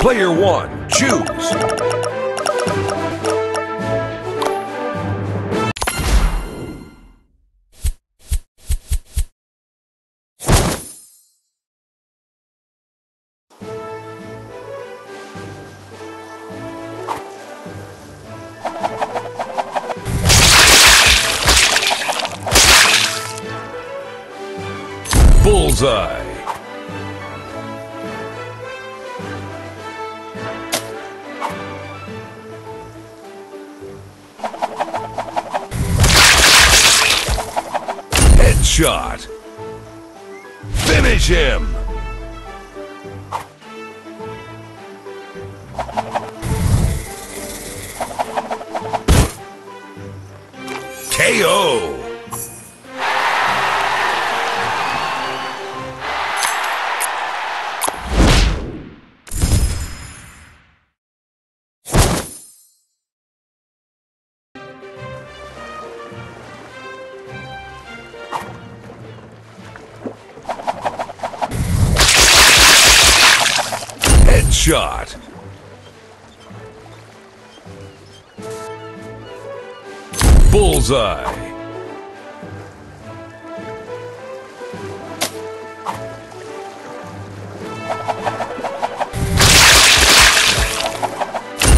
Player one, choose. Bullseye. Headshot. Finish him. KO. Headshot. Bullseye.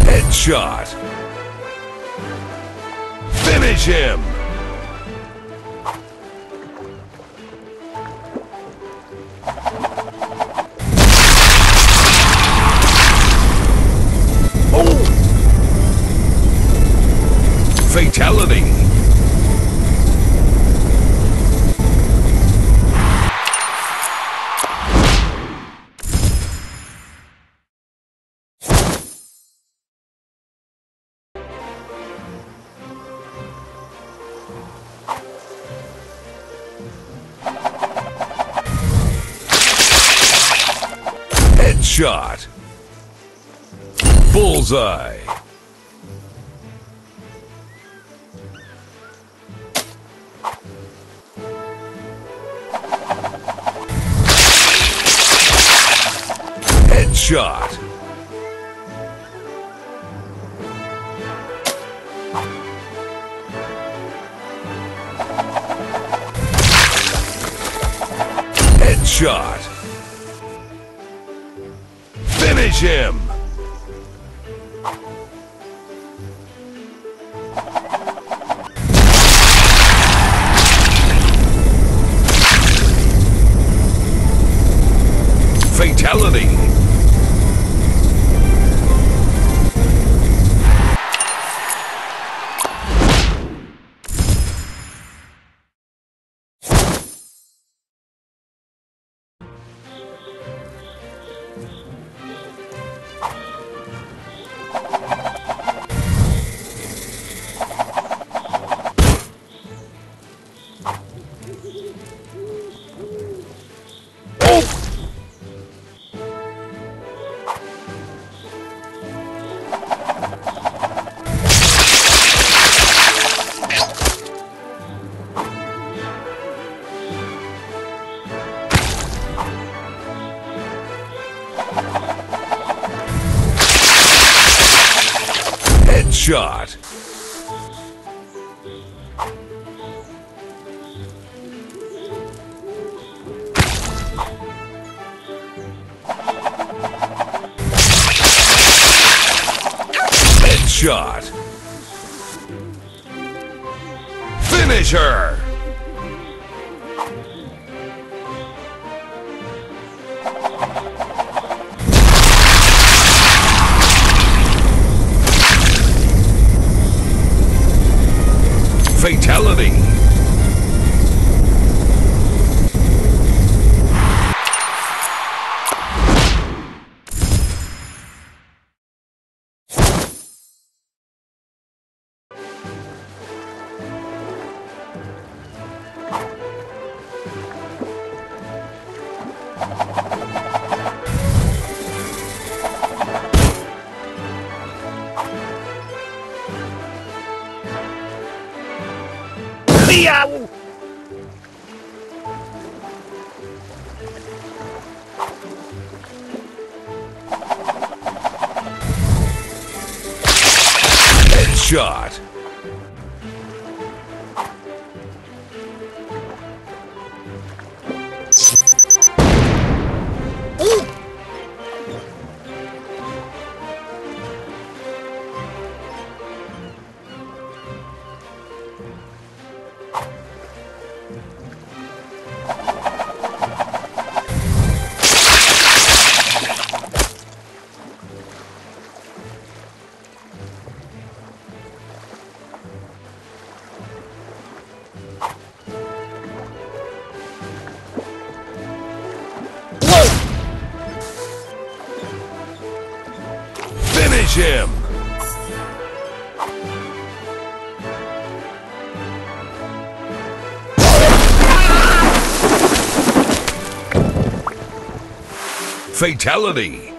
Headshot. Finish him. Headshot. Bullseye. Headshot. Headshot. Finish him. Fatality. Headshot. Headshot. Finish her. Fatality. Booyah! Headshot! Finish him! Fatality!